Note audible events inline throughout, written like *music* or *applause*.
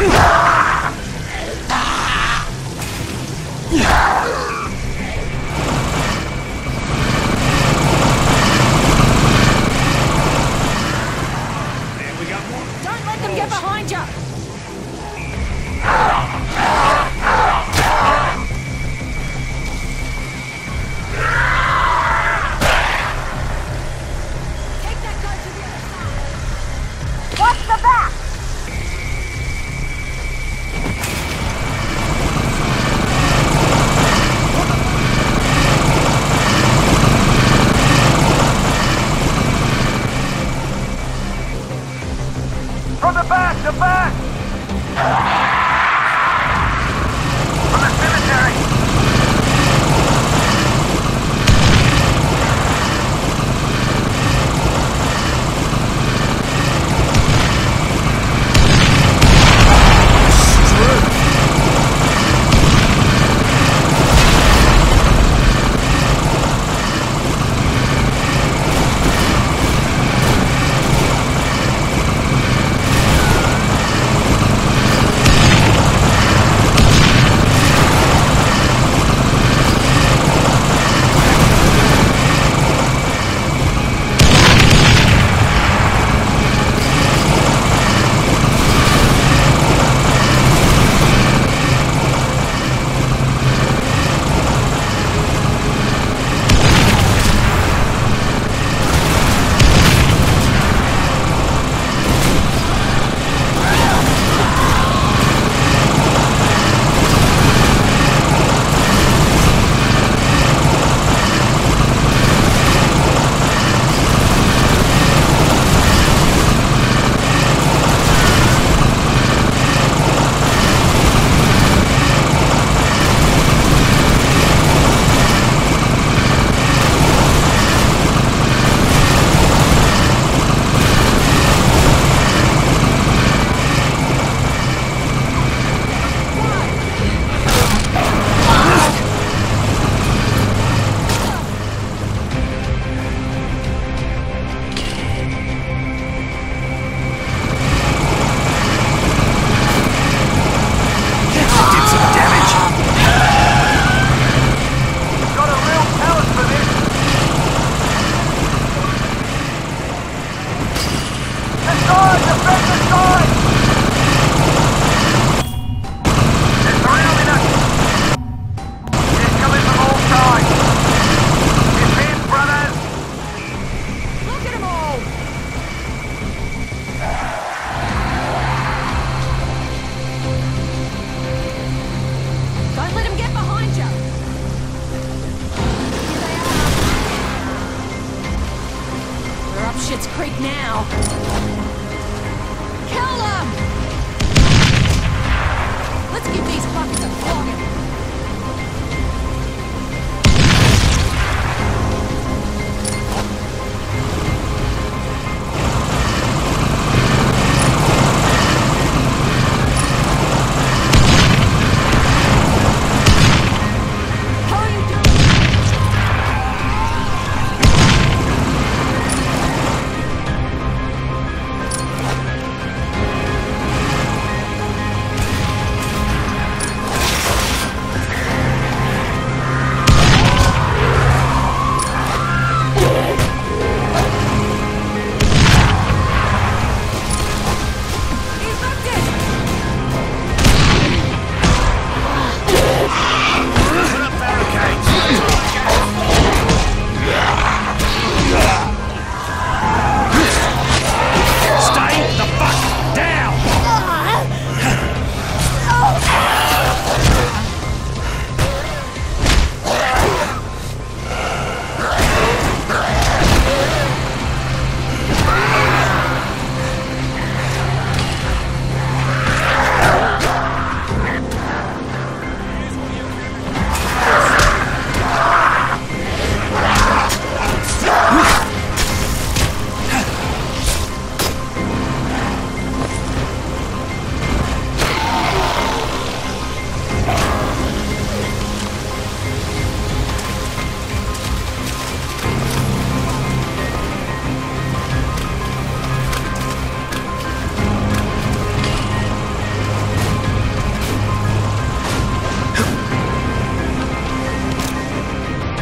Ha!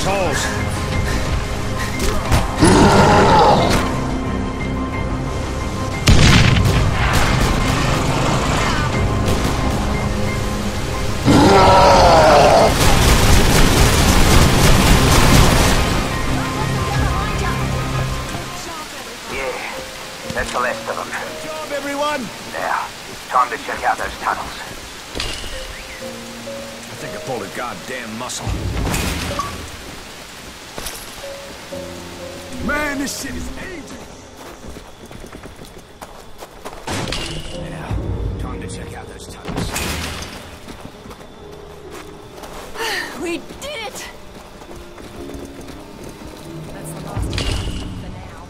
assholes! Yeah, that's the last of them. Good Job, everyone! Now, time to check out those tunnels. I think I pulled a goddamn muscle. Man, this shit is aging. Now, time to check out those tunnels. *sighs* We did it! That's the last of them for now.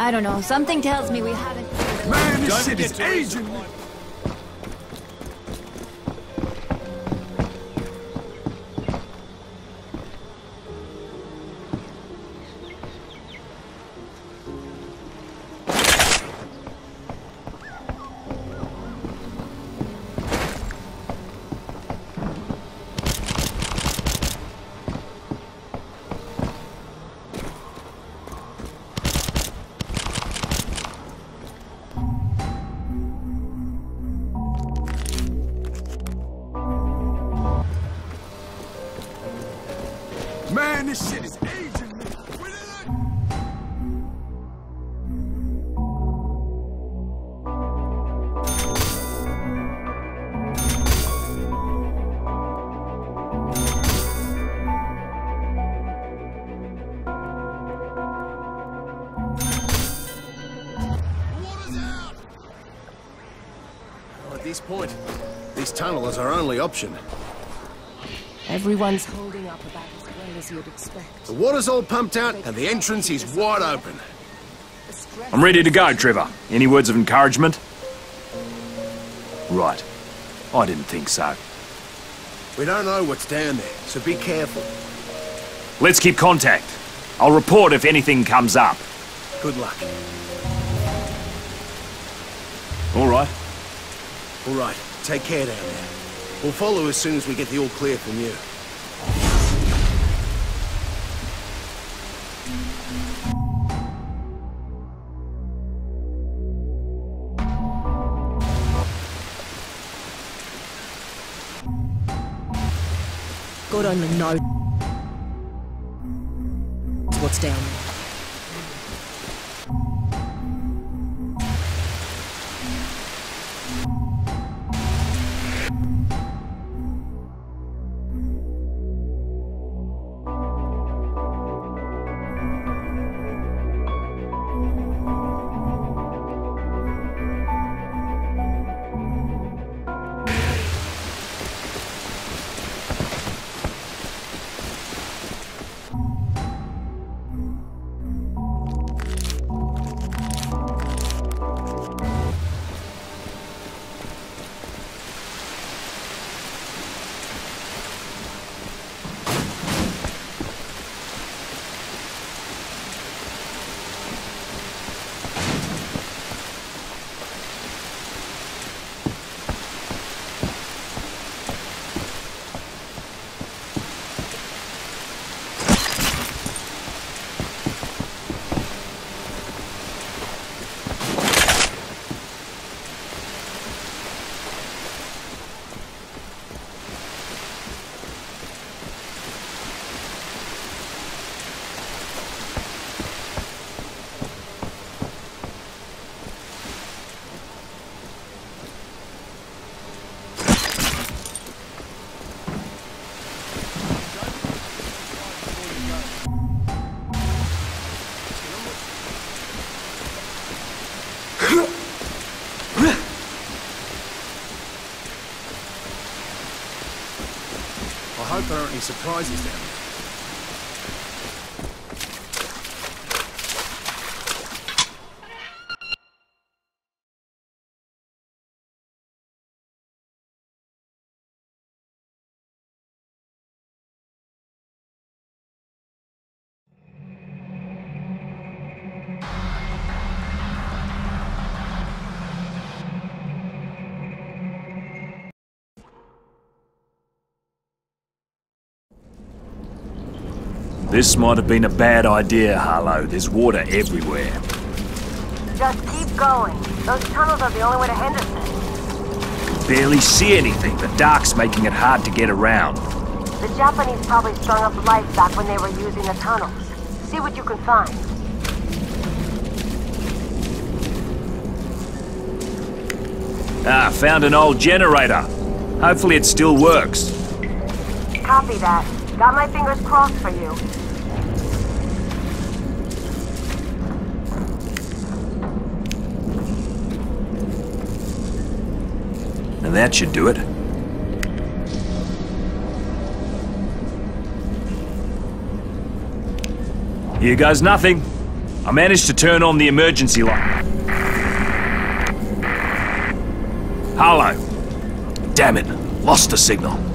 I don't know. Something tells me we haven't. Man, this Don't shit is forget to raise the aging. this shit is aging me. At this point, this tunnel is our only option. Everyone's holding up about as you'd expect. The water's all pumped out and the entrance is wide open. I'm ready to go, Trevor. Any words of encouragement? Right. I didn't think so. We don't know what's down there, so be careful. Let's keep contact. I'll report if anything comes up. Good luck. All right. All right, take care down there. We'll follow as soon as we get the all clear from you. God only knows what's down there. Surprises down This might have been a bad idea, Harlow. There's water everywhere. Just keep going. Those tunnels are the only way to Henderson. Barely see anything. The dark's making it hard to get around. The Japanese probably strung up lights back when they were using the tunnels. See what you can find. Ah, found an old generator. Hopefully it still works. Copy that. Got my fingers crossed for you. And that should do it. Here goes nothing. I managed to turn on the emergency light. Harlow. Damn it. Lost the signal.